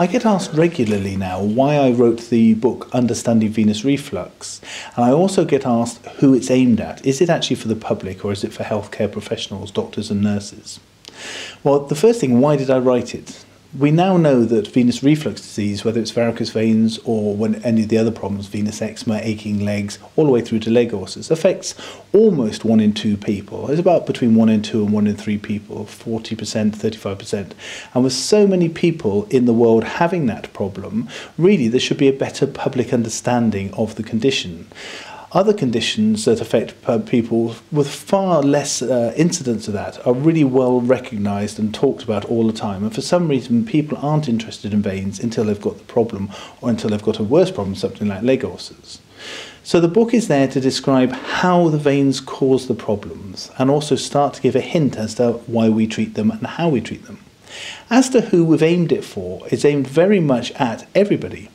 I get asked regularly now why I wrote the book Understanding Venous Reflux, and I also get asked who it's aimed at. Is it actually for the public or is it for healthcare professionals, doctors, and nurses? Well, the first thing, why did I write it? We now know that venous reflux disease, whether it's varicose veins or any of the other problems, venous eczema, aching legs, all the way through to leg ulcers, affects almost one in two people. It's about between one in two and one in three people, 40%, 35%. And with so many people in the world having that problem, really there should be a better public understanding of the condition. Other conditions that affect people with far less uh, incidence of that are really well recognised and talked about all the time. And for some reason, people aren't interested in veins until they've got the problem or until they've got a worse problem, something like leg ulcers. So the book is there to describe how the veins cause the problems and also start to give a hint as to why we treat them and how we treat them. As to who we've aimed it for, it's aimed very much at everybody.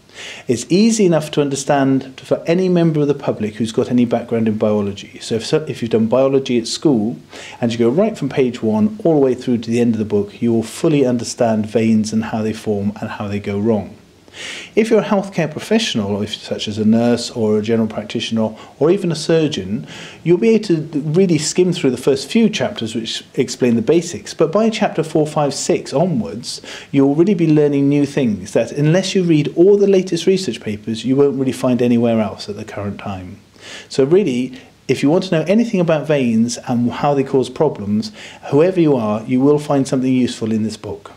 It's easy enough to understand for any member of the public who's got any background in biology. So if, if you've done biology at school and you go right from page one all the way through to the end of the book, you will fully understand veins and how they form and how they go wrong. If you're a healthcare professional, if, such as a nurse or a general practitioner or even a surgeon, you'll be able to really skim through the first few chapters which explain the basics. But by chapter 4, 5, 6 onwards, you'll really be learning new things that, unless you read all the latest research papers, you won't really find anywhere else at the current time. So, really, if you want to know anything about veins and how they cause problems, whoever you are, you will find something useful in this book.